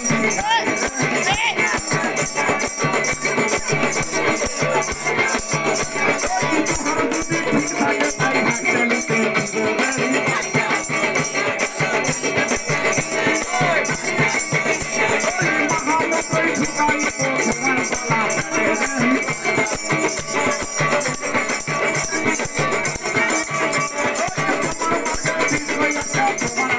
I wanna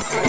I'm